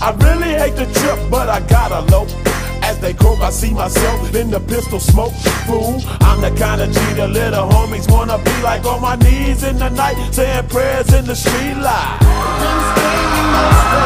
I really hate the trip, but I gotta low. As they croak, I see myself in the pistol smoke. Fool, I'm the kind of G the little homies wanna be like on my knees in the night, saying prayers in the street light.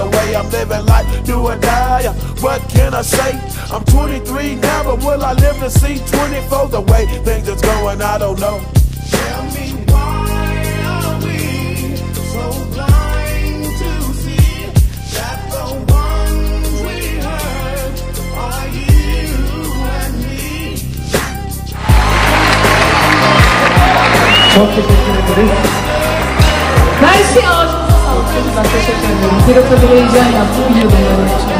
away. I'm living life, do or die. What can I say? I'm 23 now, but will I live to see 24? The way things is going, I don't know. Tell me why are we so blind to see that the ones we hurt are you and me? Çok teşekkür ederiz. Mersi ağzınıza Ben teşekkür ederim. Da bir heyecan yaptım. Biliyordum.